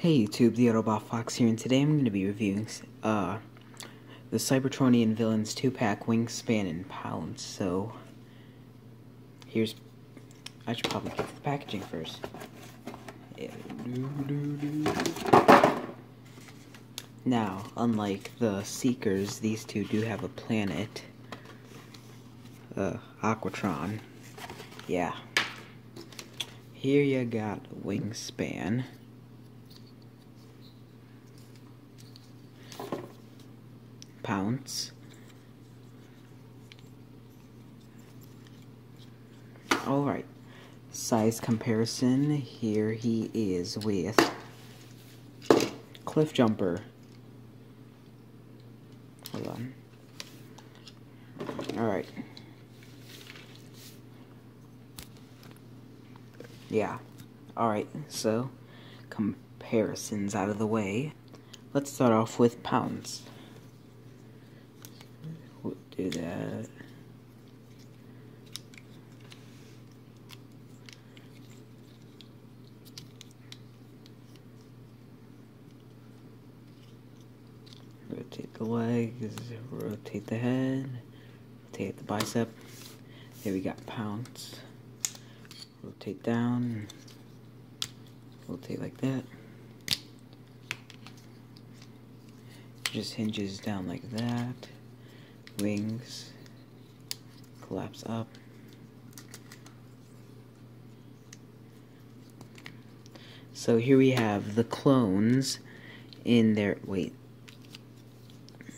Hey YouTube, the Autobot Fox here, and today I'm going to be reviewing uh, the Cybertronian Villains 2-pack Wingspan in Pounce. So, here's... I should probably get the packaging first. Now, unlike the Seekers, these two do have a planet. Uh, Aquatron. Yeah. Here you got Wingspan. Pounce. Alright. Size comparison. Here he is with Cliff Jumper. Hold on. Alright. Yeah. Alright, so comparisons out of the way. Let's start off with Pounce. Do that. Rotate the legs, rotate the head, rotate the bicep. There we got pounce. Rotate down, rotate like that. Just hinges down like that. Wings collapse up. So here we have the clones in their, wait.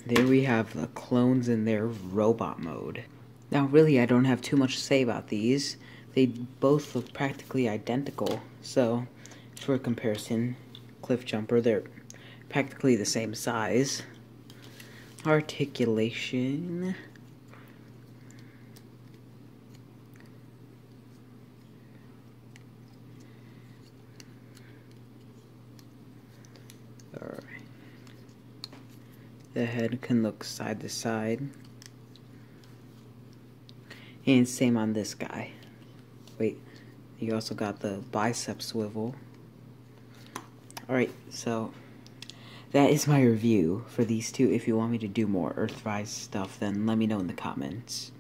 There we have the clones in their robot mode. Now really I don't have too much to say about these. They both look practically identical. So for a comparison, Cliff Jumper, they're practically the same size. Articulation. Alright. The head can look side to side. And same on this guy. Wait, you also got the bicep swivel. Alright, so that is my review for these two. If you want me to do more Earthrise stuff, then let me know in the comments.